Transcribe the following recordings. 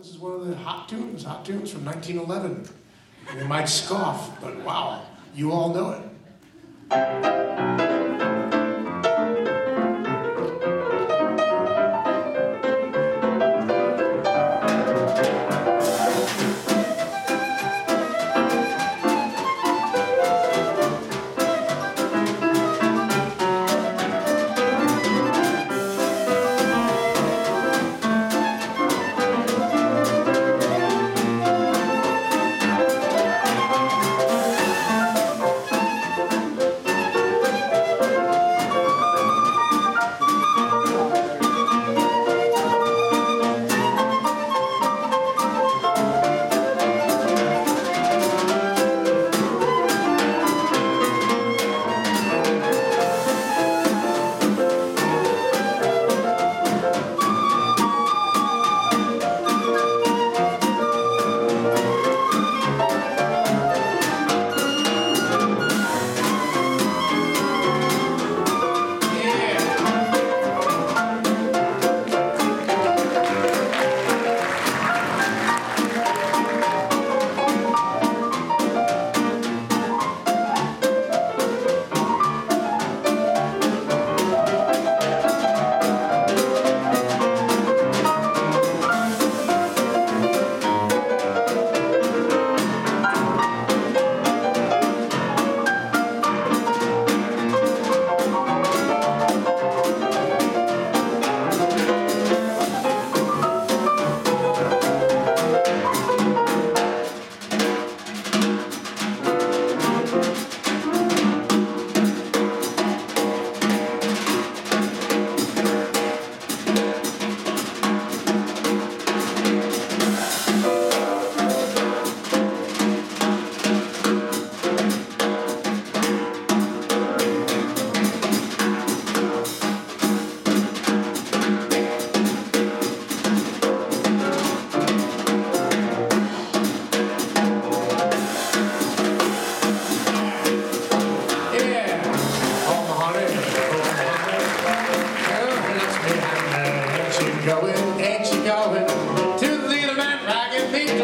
this is one of the hot tunes, hot tunes from 1911. You might scoff, but wow, you all know it.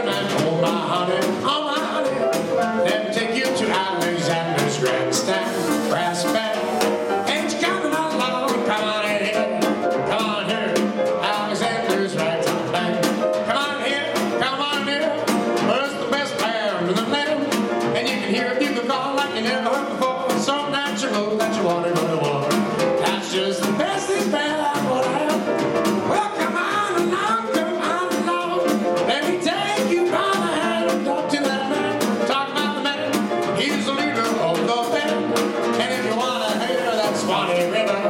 Oh, my honey. Oh, my honey. Let me take you to Alexander's grandstand. Brass band. Ain't you? Come on in. Come on here. Alexander's band. Come on here. Come on here. The best band in the land? And you can hear a bugle call like you never heard before. It's so natural that you want to go to Swanee River,